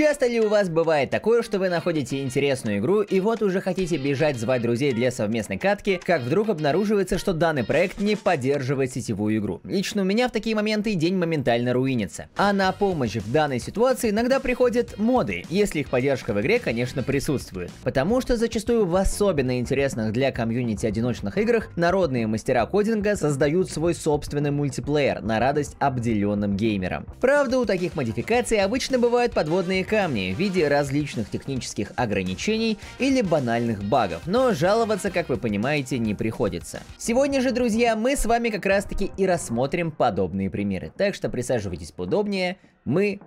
Часто ли у вас бывает такое, что вы находите интересную игру и вот уже хотите бежать звать друзей для совместной катки, как вдруг обнаруживается, что данный проект не поддерживает сетевую игру? Лично у меня в такие моменты день моментально руинится. А на помощь в данной ситуации иногда приходят моды, если их поддержка в игре, конечно, присутствует. Потому что зачастую в особенно интересных для комьюнити одиночных играх народные мастера кодинга создают свой собственный мультиплеер на радость обделенным геймерам. Правда, у таких модификаций обычно бывают подводные камни в виде различных технических ограничений или банальных багов, но жаловаться, как вы понимаете, не приходится. Сегодня же, друзья, мы с вами как раз таки и рассмотрим подобные примеры, так что присаживайтесь поудобнее, мы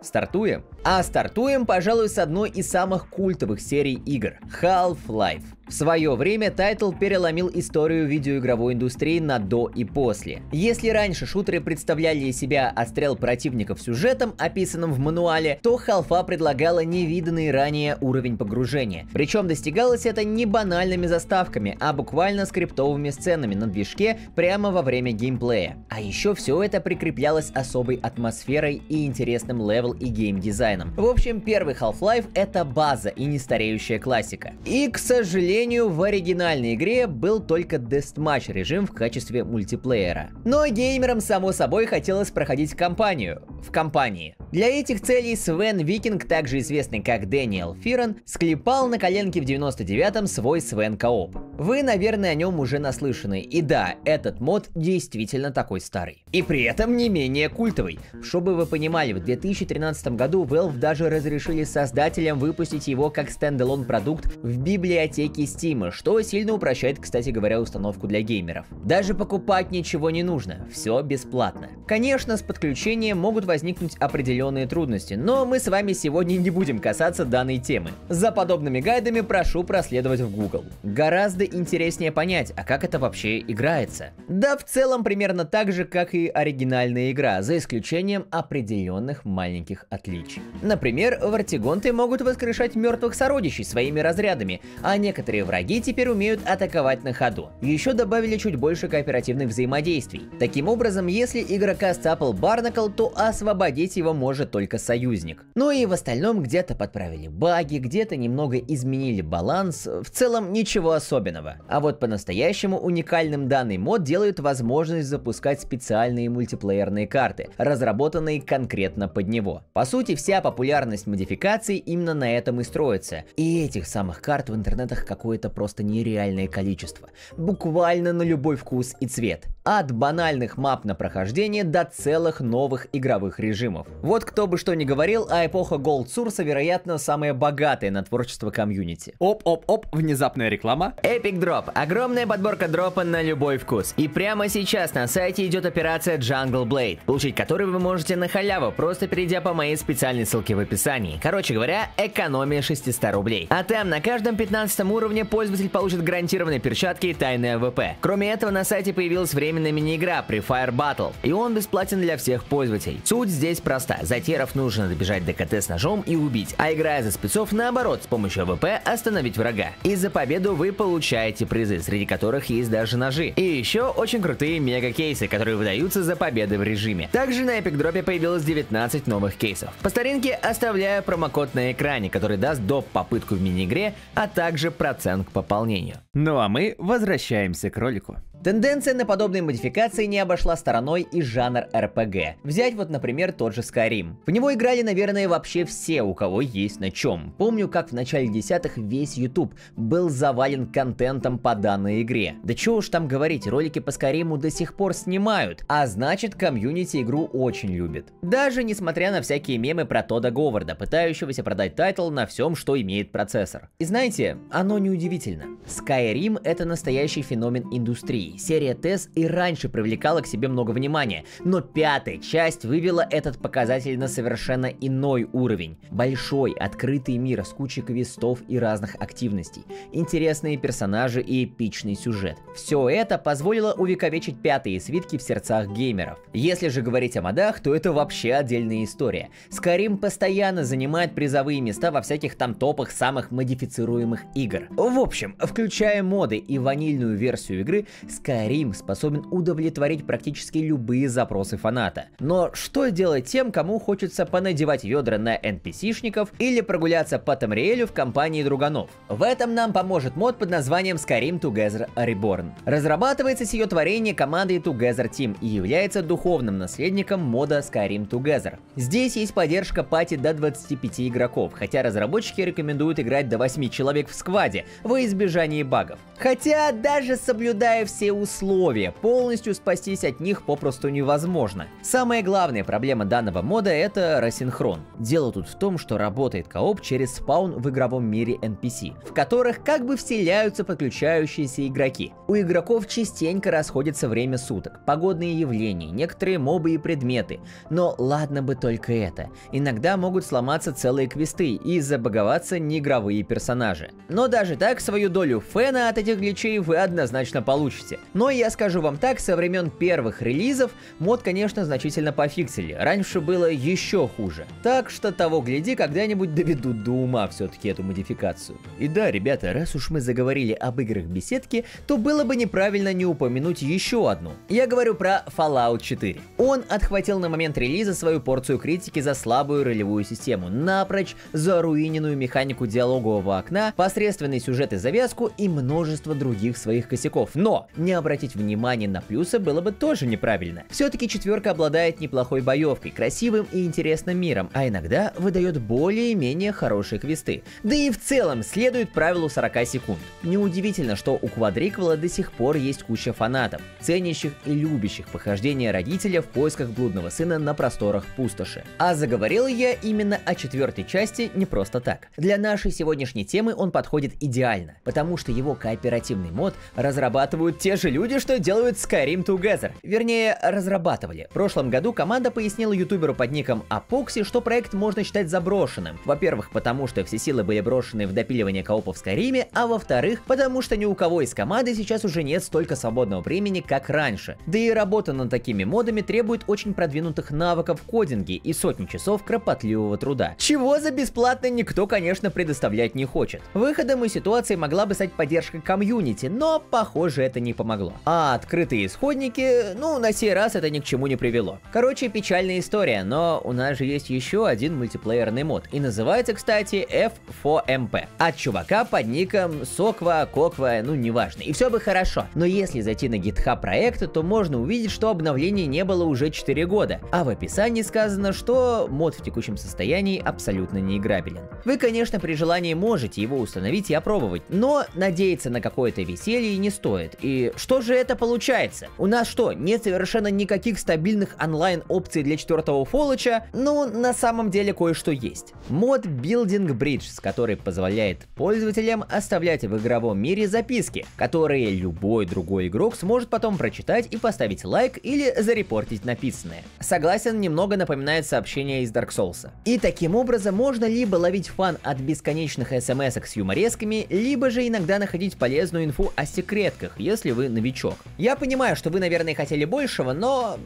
стартуем. А стартуем, пожалуй, с одной из самых культовых серий игр – Half-Life. В свое время title переломил историю видеоигровой индустрии на до и после. Если раньше шутеры представляли из себя отстрел противников сюжетом, описанным в мануале, то Half-Life предлагала невиданный ранее уровень погружения. Причем достигалось это не банальными заставками, а буквально скриптовыми сценами на движке прямо во время геймплея. А еще все это прикреплялось особой атмосферой и интересным level и геймдизайном. В общем, первый Half-Life это база и нестареющая классика. И, к сожалению, сожалению, в оригинальной игре был только Deathmatch режим в качестве мультиплеера. Но геймерам, само собой, хотелось проходить кампанию. В компании. Для этих целей Sven Viking, также известный как Дэниел Фирон, склепал на коленке в 99-м свой Sven Co-op. Вы, наверное, о нем уже наслышаны. И да, этот мод действительно такой старый. И при этом не менее культовый. Чтобы вы понимали, в 2013 году Valve даже разрешили создателям выпустить его как standalone продукт в библиотеке Steam, что сильно упрощает, кстати говоря, установку для геймеров. Даже покупать ничего не нужно, все бесплатно. Конечно, с подключением могут возникнуть определенные трудности, но мы с вами сегодня не будем касаться данной темы. За подобными гайдами прошу проследовать в Google. Гораздо интереснее понять, а как это вообще играется. Да в целом примерно так же, как и оригинальная игра, за исключением определенных маленьких отличий. Например, вартигонты могут воскрешать мертвых сородичей своими разрядами, а некоторые враги теперь умеют атаковать на ходу. Еще добавили чуть больше кооперативных взаимодействий. Таким образом, если игрока сцапал Барнакл, то освободить его может только союзник. Ну и в остальном где-то подправили баги, где-то немного изменили баланс, в целом ничего особенного. А вот по-настоящему уникальным данный мод делают возможность запускать специальные мультиплеерные карты, разработанные конкретно под него. По сути, вся популярность модификаций именно на этом и строится. И этих самых карт в интернетах как какое-то просто нереальное количество. Буквально на любой вкус и цвет. От банальных мап на прохождение до целых новых игровых режимов. Вот кто бы что ни говорил, а эпоха Gold Source, вероятно, самая богатая на творчество комьюнити. Оп-оп-оп, внезапная реклама. Epic Drop. Огромная подборка дропа на любой вкус. И прямо сейчас на сайте идет операция Jungle Blade, получить которую вы можете на халяву, просто перейдя по моей специальной ссылке в описании. Короче говоря, экономия 600 рублей. А там на каждом 15 уровне пользователь получит гарантированные перчатки и тайный AWP. Кроме этого, на сайте появилась временная мини-игра Prefire Battle, и он бесплатен для всех пользователей. Суть здесь проста. За теров нужно добежать до КТ с ножом и убить, а играя за спецов, наоборот, с помощью AWP остановить врага. И за победу вы получаете призы, среди которых есть даже ножи. И еще очень крутые мега-кейсы, которые выдаются за победы в режиме. Также на Epic Drop появилось 19 новых кейсов. По старинке оставляю промокод на экране, который даст доп попытку в мини-игре, а также процент к пополнению. Ну а мы возвращаемся к ролику. Тенденция на подобные модификации не обошла стороной и жанр RPG. Взять вот, например, тот же Skyrim. В него играли, наверное, вообще все, у кого есть на чем. Помню, как в начале десятых весь YouTube был завален контентом по данной игре. Да чего уж там говорить, ролики по Skyrim до сих пор снимают, а значит комьюнити игру очень любит. Даже несмотря на всякие мемы про Тода Говарда, пытающегося продать title на всем, что имеет процессор. И знаете, оно не удивительно. Skyrim это настоящий феномен индустрии серия TES и раньше привлекала к себе много внимания, но пятая часть вывела этот показатель на совершенно иной уровень. Большой, открытый мир с кучей квестов и разных активностей, интересные персонажи и эпичный сюжет. Все это позволило увековечить пятые свитки в сердцах геймеров. Если же говорить о модах, то это вообще отдельная история. Skyrim постоянно занимает призовые места во всяких там топах самых модифицируемых игр. В общем, включая моды и ванильную версию игры, Skyrim способен удовлетворить практически любые запросы фаната. Но что делать тем, кому хочется понадевать ведра на NPC-шников или прогуляться по Тамриэлю в компании друганов? В этом нам поможет мод под названием Skyrim Together Reborn. Разрабатывается сие творение командой Together Team и является духовным наследником мода Skyrim Together. Здесь есть поддержка пати до 25 игроков, хотя разработчики рекомендуют играть до 8 человек в скваде во избежание багов. Хотя даже соблюдая все условия, полностью спастись от них попросту невозможно. Самая главная проблема данного мода это рассинхрон. Дело тут в том, что работает кооп через спаун в игровом мире NPC, в которых как бы вселяются подключающиеся игроки. У игроков частенько расходится время суток, погодные явления, некоторые мобы и предметы. Но ладно бы только это. Иногда могут сломаться целые квесты и забаговаться неигровые персонажи. Но даже так свою долю фэна от этих гличей вы однозначно получите. Но я скажу вам так, со времен первых релизов мод, конечно, значительно пофиксили. Раньше было еще хуже. Так что того гляди, когда-нибудь доведут до ума все-таки эту модификацию. И да, ребята, раз уж мы заговорили об играх беседки, то было бы неправильно не упомянуть еще одну. Я говорю про Fallout 4. Он отхватил на момент релиза свою порцию критики за слабую ролевую систему, напрочь заруиненную механику диалогового окна, посредственный сюжет и завязку и множество других своих косяков. Но не обратить внимание на плюсы было бы тоже неправильно. Все-таки четверка обладает неплохой боевкой, красивым и интересным миром, а иногда выдает более-менее хорошие квесты. Да и в целом следует правилу 40 секунд. Неудивительно, что у Квадриквела до сих пор есть куча фанатов, ценящих и любящих похождения родителя в поисках блудного сына на просторах пустоши. А заговорил я именно о четвертой части не просто так. Для нашей сегодняшней темы он подходит идеально, потому что его кооперативный мод разрабатывают те же люди, что делают Skyrim Together. Вернее, разрабатывали. В прошлом году команда пояснила ютуберу под ником Апокси, что проект можно считать заброшенным. Во-первых, потому что все силы были брошены в допиливание коопа в Скайриме, а во-вторых, потому что ни у кого из команды сейчас уже нет столько свободного времени, как раньше. Да и работа над такими модами требует очень продвинутых навыков в кодинге и сотни часов кропотливого труда. Чего за бесплатно никто, конечно, предоставлять не хочет. Выходом из ситуации могла бы стать поддержка комьюнити, но, похоже, это не помогло. А открытые исходники, ну, на сей раз это ни к чему не привело. Короче, печальная история, но у нас же есть еще один мультиплеерный мод. И называется, кстати, F4MP. От чувака под ником Соква, Коква, ну неважно. И все бы хорошо. Но если зайти на GitHub проекта, то можно увидеть, что обновлений не было уже 4 года. А в описании сказано, что мод в текущем состоянии абсолютно неиграбелен. Вы, конечно, при желании можете его установить и опробовать, но надеяться на какое-то веселье не стоит. И что же это получается? У нас что, нет совершенно никаких стабильных онлайн опций для четвертого фолоча? Ну, на самом деле кое-что есть. Мод Building Bridge, который позволяет пользователям оставлять в игровом мире записки, которые любой другой игрок сможет потом прочитать и поставить лайк или зарепортить написанное. Согласен, немного напоминает сообщение из Dark Souls. И таким образом можно либо ловить фан от бесконечных смс с юморесками, либо же иногда находить полезную инфу о секретках, если новичок. Я понимаю, что вы, наверное, хотели большего, но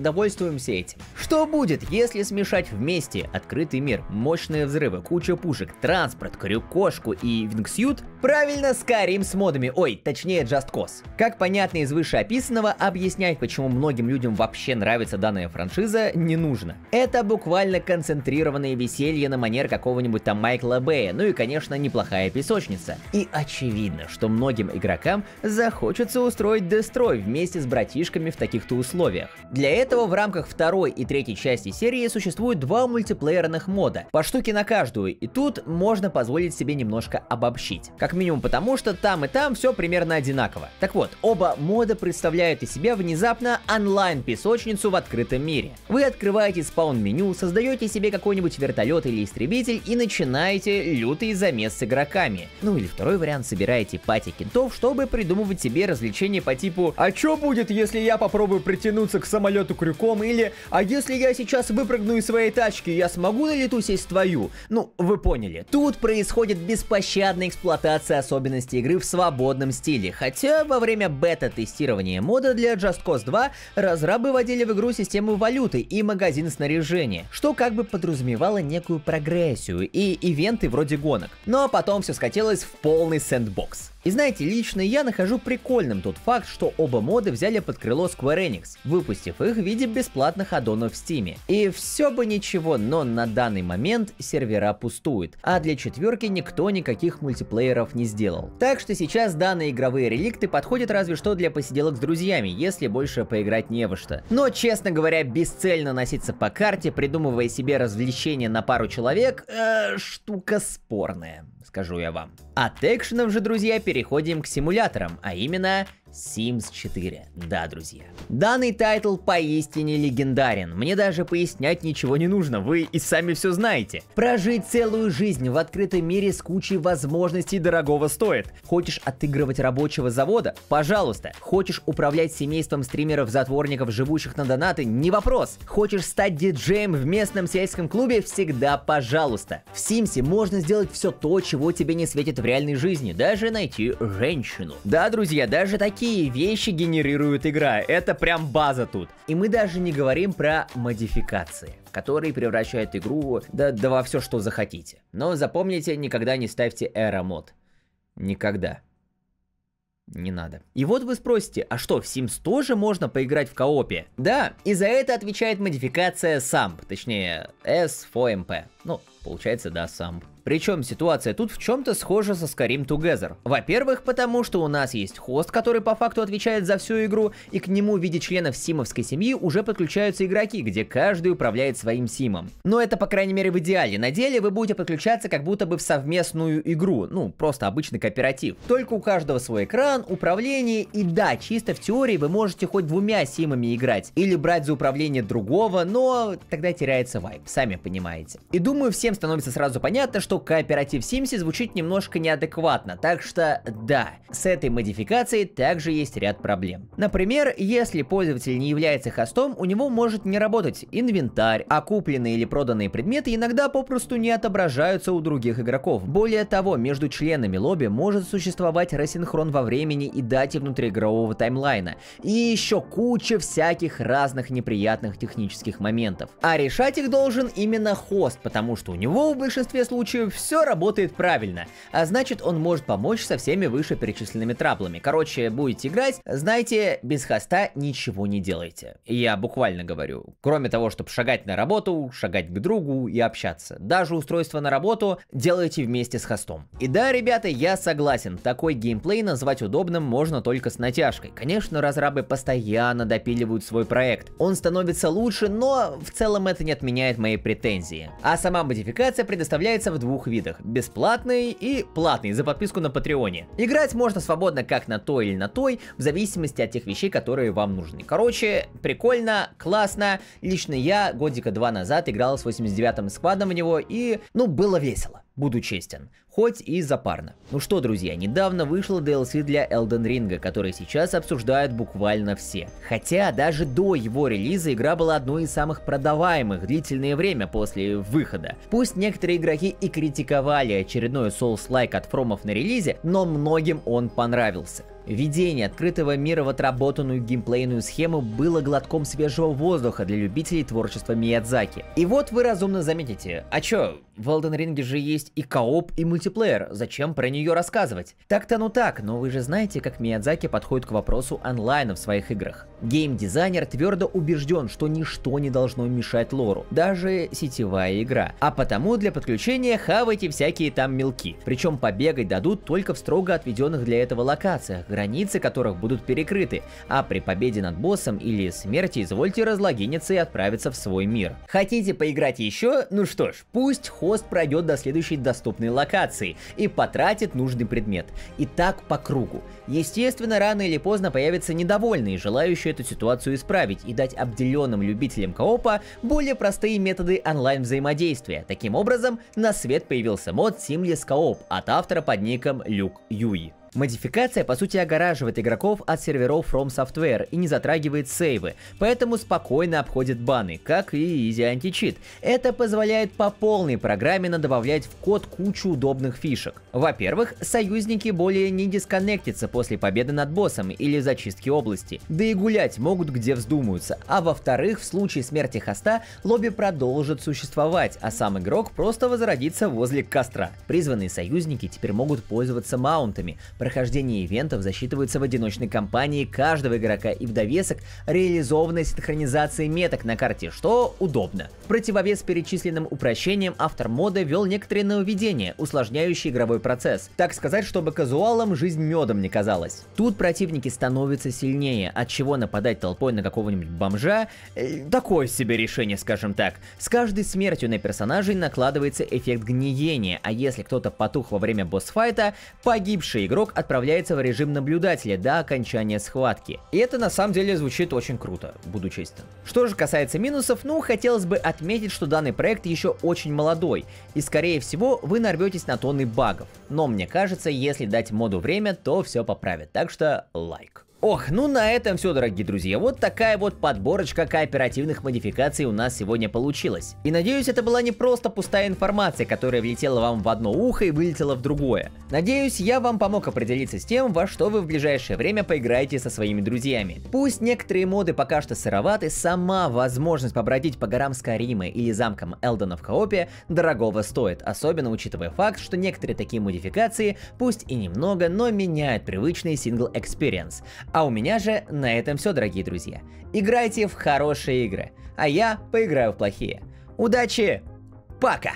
довольствуемся этим. Что будет, если смешать вместе открытый мир, мощные взрывы, куча пушек, транспорт, крюкошку и вингсьют? Правильно, Skyrim с модами, ой, точнее Just Cause. Как понятно из вышеописанного, объяснять, почему многим людям вообще нравится данная франшиза, не нужно. Это буквально концентрированное веселье на манер какого-нибудь там Майкла Бэя, ну и, конечно, неплохая песочница. И очевидно, что многим игрокам захочется устроить дестрой вместе с братишками в таких-то условиях. Для этого в рамках второй и третьей части серии существует два мультиплеерных мода, по штуке на каждую, и тут можно позволить себе немножко обобщить. Как минимум потому, что там и там все примерно одинаково. Так вот, оба мода представляют из себя внезапно онлайн-песочницу в открытом мире. Вы открываете спаун-меню, создаете себе какой-нибудь вертолет или истребитель и начинаете лютый замес с игроками. Ну или второй вариант, собираете пати кентов, чтобы придумывать себе развлечения по типу «А чё будет, если я попробую притянуться к самолету крюком?» или «А если я сейчас выпрыгну из своей тачки, я смогу на лету сесть в твою?» Ну, вы поняли. Тут происходит беспощадная эксплуатация особенностей игры в свободном стиле, хотя во время бета-тестирования мода для Just Cause 2 разрабы вводили в игру систему валюты и магазин снаряжения, что как бы подразумевало некую прогрессию и ивенты вроде гонок. Но потом все скатилось в полный сэндбокс. И знаете, лично я нахожу прикольным тот факт, что оба моды взяли под крыло Square Enix, выпустив их в виде бесплатных аддонов в Steam. И все бы ничего, но на данный момент сервера пустуют, а для четверки никто никаких мультиплееров не сделал. Так что сейчас данные игровые реликты подходят разве что для посиделок с друзьями, если больше поиграть не во что. Но, честно говоря, бесцельно носиться по карте, придумывая себе развлечения на пару человек, э, штука спорная, скажу я вам. От экшенов же, друзья, переходим к симуляторам, а именно Sims 4. Да, друзья. Данный тайтл поистине легендарен. Мне даже пояснять ничего не нужно, вы и сами все знаете. Прожить целую жизнь в открытом мире с кучей возможностей дорогого стоит. Хочешь отыгрывать рабочего завода? Пожалуйста. Хочешь управлять семейством стримеров-затворников, живущих на донаты? Не вопрос. Хочешь стать диджеем в местном сельском клубе? Всегда пожалуйста. В Симсе можно сделать все то, чего тебе не светит в реальной жизни. Даже найти женщину. Да, друзья, даже такие какие вещи генерирует игра. Это прям база тут. И мы даже не говорим про модификации, которые превращают игру да, да во все, что захотите. Но запомните, никогда не ставьте эра мод. Никогда. Не надо. И вот вы спросите, а что, в Sims тоже можно поиграть в коопе? Да, и за это отвечает модификация SAMP, точнее S4MP. Ну, получается, да, SAMP. Причем ситуация тут в чем-то схожа со Skyrim Together. Во-первых, потому что у нас есть хост, который по факту отвечает за всю игру, и к нему в виде членов симовской семьи уже подключаются игроки, где каждый управляет своим симом. Но это, по крайней мере, в идеале. На деле вы будете подключаться как будто бы в совместную игру, ну, просто обычный кооператив. Только у каждого свой экран, управление, и да, чисто в теории вы можете хоть двумя симами играть, или брать за управление другого, но тогда теряется вайп, сами понимаете. И думаю, всем становится сразу понятно, что кооператив Симси звучит немножко неадекватно, так что да, с этой модификацией также есть ряд проблем. Например, если пользователь не является хостом, у него может не работать инвентарь, а купленные или проданные предметы иногда попросту не отображаются у других игроков. Более того, между членами лобби может существовать рассинхрон во времени и дате внутриигрового таймлайна. И еще куча всяких разных неприятных технических моментов. А решать их должен именно хост, потому что у него в большинстве случаев все работает правильно, а значит он может помочь со всеми вышеперечисленными траблами. Короче, будете играть, знаете, без хоста ничего не делайте. Я буквально говорю. Кроме того, чтобы шагать на работу, шагать к другу и общаться. Даже устройство на работу делайте вместе с хостом. И да, ребята, я согласен, такой геймплей назвать удобным можно только с натяжкой. Конечно, разрабы постоянно допиливают свой проект. Он становится лучше, но в целом это не отменяет мои претензии. А сама модификация предоставляется в двух видах. Бесплатный и платный за подписку на Патреоне. Играть можно свободно как на той или на той, в зависимости от тех вещей, которые вам нужны. Короче, прикольно, классно. Лично я годика два назад играл с 89-м сквадом в него и, ну, было весело буду честен. Хоть и запарно. Ну что, друзья, недавно вышел DLC для Elden Ring, который сейчас обсуждают буквально все. Хотя даже до его релиза игра была одной из самых продаваемых длительное время после выхода. Пусть некоторые игроки и критиковали очередной Souls-like от Фромов на релизе, но многим он понравился. Введение открытого мира в отработанную геймплейную схему было глотком свежего воздуха для любителей творчества Миядзаки. И вот вы разумно заметите, а чё, в Elden Ring же есть и кооп, и мультиплеер, зачем про нее рассказывать? Так-то ну так, но вы же знаете, как Миядзаки подходит к вопросу онлайна в своих играх. Геймдизайнер твердо убежден, что ничто не должно мешать лору, даже сетевая игра. А потому для подключения хавайте всякие там мелки. Причем побегать дадут только в строго отведенных для этого локациях, границы которых будут перекрыты, а при победе над боссом или смерти извольте разлогиниться и отправиться в свой мир. Хотите поиграть еще? Ну что ж, пусть хост пройдет до следующей доступной локации и потратит нужный предмет. И так по кругу. Естественно, рано или поздно появятся недовольные, желающие эту ситуацию исправить и дать обделенным любителям коопа более простые методы онлайн взаимодействия. Таким образом, на свет появился мод Seamless Coop от автора под ником Люк Юи. Модификация по сути огораживает игроков от серверов From Software и не затрагивает сейвы, поэтому спокойно обходит баны, как и Easy Anti-Cheat. Это позволяет по полной программе надобавлять в код кучу удобных фишек. Во-первых, союзники более не дисконнектятся после победы над боссом или зачистки области, да и гулять могут где вздумаются. А во-вторых, в случае смерти хоста лобби продолжит существовать, а сам игрок просто возродится возле костра. Призванные союзники теперь могут пользоваться маунтами, Прохождение ивентов засчитывается в одиночной кампании каждого игрока и в довесок реализованной синхронизации меток на карте, что удобно. В противовес перечисленным упрощениям автор мода вел некоторые нововведения, усложняющие игровой процесс. Так сказать, чтобы казуалам жизнь медом не казалась. Тут противники становятся сильнее, от чего нападать толпой на какого-нибудь бомжа э, такое себе решение, скажем так. С каждой смертью на персонажей накладывается эффект гниения, а если кто-то потух во время босс-файта, погибший игрок отправляется в режим наблюдателя до окончания схватки. И это на самом деле звучит очень круто, буду честен. Что же касается минусов, ну хотелось бы отметить, что данный проект еще очень молодой, и скорее всего вы нарветесь на тонны багов. Но мне кажется, если дать моду время, то все поправит, так что лайк. Ох, ну на этом все, дорогие друзья. Вот такая вот подборочка кооперативных модификаций у нас сегодня получилась. И надеюсь, это была не просто пустая информация, которая влетела вам в одно ухо и вылетела в другое. Надеюсь, я вам помог определиться с тем, во что вы в ближайшее время поиграете со своими друзьями. Пусть некоторые моды пока что сыроваты, сама возможность побродить по горам Скарима или замкам Элдона в коопе дорогого стоит, особенно учитывая факт, что некоторые такие модификации, пусть и немного, но меняют привычный сингл experience. А у меня же на этом все, дорогие друзья. Играйте в хорошие игры, а я поиграю в плохие. Удачи! Пока!